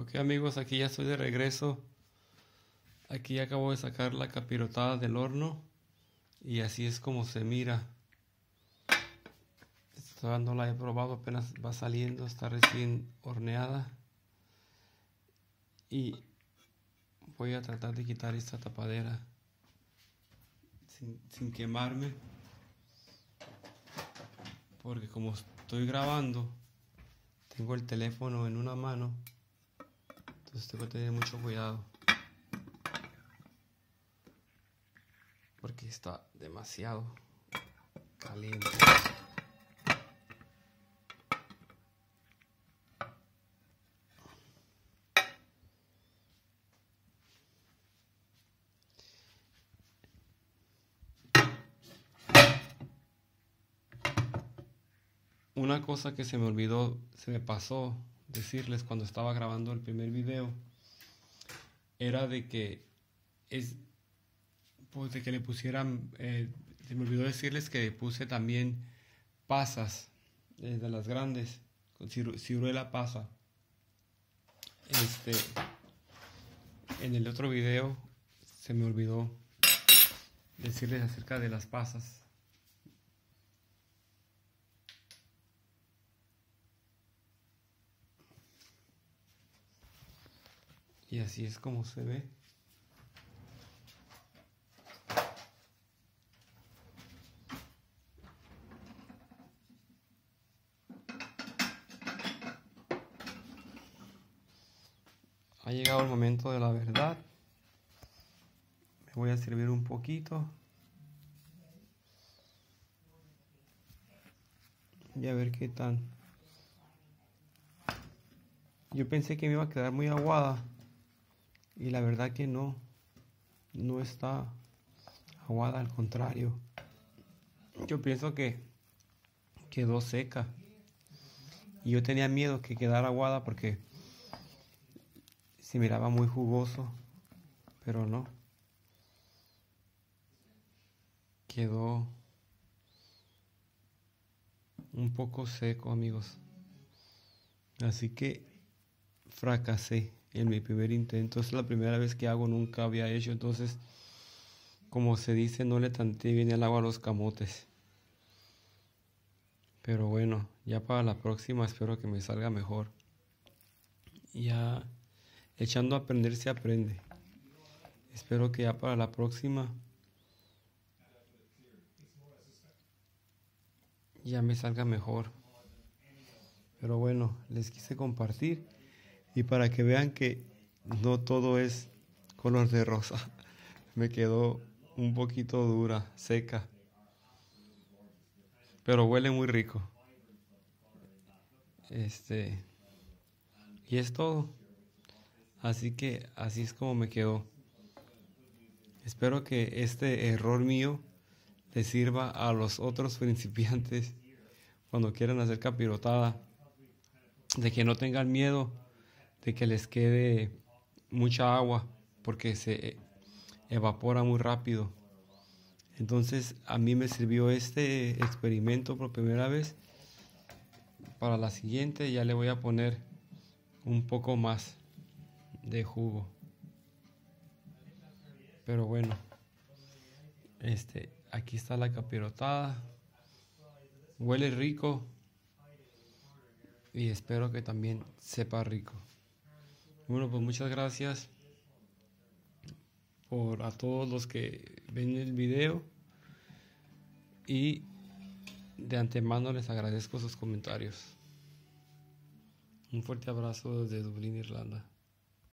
Ok amigos, aquí ya estoy de regreso. Aquí acabo de sacar la capirotada del horno y así es como se mira. Esta no la he probado, apenas va saliendo, está recién horneada. Y voy a tratar de quitar esta tapadera sin, sin quemarme. Porque como estoy grabando, tengo el teléfono en una mano. Entonces tengo que tener mucho cuidado. Porque está demasiado caliente. Una cosa que se me olvidó, se me pasó decirles cuando estaba grabando el primer video era de que es pues de que le pusieran eh, se me olvidó decirles que puse también pasas eh, de las grandes con ciruela pasa. Este en el otro video se me olvidó decirles acerca de las pasas Y así es como se ve. Ha llegado el momento de la verdad. Me voy a servir un poquito. Y a ver qué tal. Yo pensé que me iba a quedar muy aguada. Y la verdad que no, no está aguada, al contrario. Yo pienso que quedó seca. Y yo tenía miedo que quedara aguada porque se miraba muy jugoso, pero no. Quedó un poco seco, amigos. Así que fracasé en mi primer intento. Es la primera vez que hago, nunca había hecho. Entonces, como se dice, no le tanté bien el agua a los camotes. Pero bueno, ya para la próxima espero que me salga mejor. Ya echando a aprender se aprende. Espero que ya para la próxima ya me salga mejor. Pero bueno, les quise compartir y para que vean que no todo es color de rosa. Me quedó un poquito dura, seca. Pero huele muy rico. Este. Y es todo. Así que así es como me quedó. Espero que este error mío le sirva a los otros principiantes cuando quieran hacer capirotada. De que no tengan miedo de que les quede mucha agua porque se evapora muy rápido. Entonces a mí me sirvió este experimento por primera vez. Para la siguiente ya le voy a poner un poco más de jugo. Pero bueno, este, aquí está la capirotada. Huele rico y espero que también sepa rico. Bueno, pues muchas gracias por a todos los que ven el video y de antemano les agradezco sus comentarios. Un fuerte abrazo desde Dublín, Irlanda.